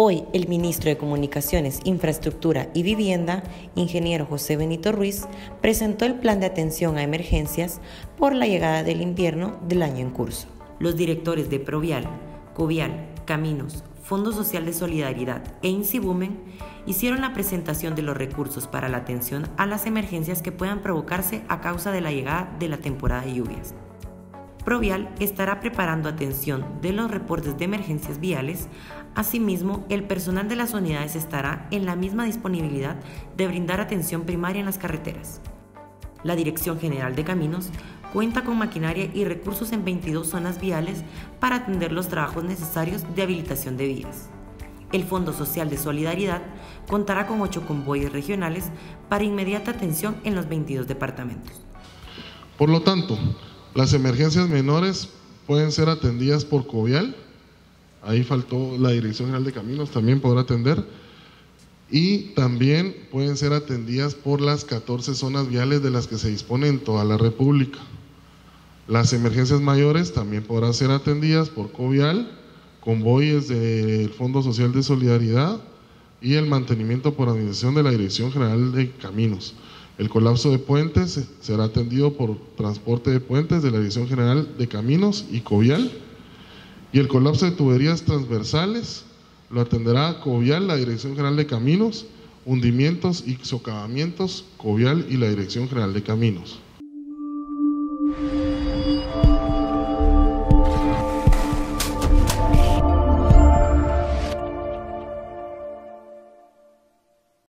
Hoy el ministro de Comunicaciones, Infraestructura y Vivienda, ingeniero José Benito Ruiz, presentó el plan de atención a emergencias por la llegada del invierno del año en curso. Los directores de Provial, Covial, Caminos, Fondo Social de Solidaridad e Incibumen hicieron la presentación de los recursos para la atención a las emergencias que puedan provocarse a causa de la llegada de la temporada de lluvias. Provial estará preparando atención de los reportes de emergencias viales. Asimismo, el personal de las unidades estará en la misma disponibilidad de brindar atención primaria en las carreteras. La Dirección General de Caminos cuenta con maquinaria y recursos en 22 zonas viales para atender los trabajos necesarios de habilitación de vías. El Fondo Social de Solidaridad contará con 8 convoyes regionales para inmediata atención en los 22 departamentos. Por lo tanto, las emergencias menores pueden ser atendidas por Covial, ahí faltó la Dirección General de Caminos, también podrá atender, y también pueden ser atendidas por las 14 zonas viales de las que se dispone en toda la República. Las emergencias mayores también podrán ser atendidas por Covial, convoyes del Fondo Social de Solidaridad y el mantenimiento por administración de la Dirección General de Caminos. El colapso de puentes será atendido por transporte de puentes de la Dirección General de Caminos y Covial. Y el colapso de tuberías transversales lo atenderá Covial, la Dirección General de Caminos, hundimientos y socavamientos, Covial y la Dirección General de Caminos.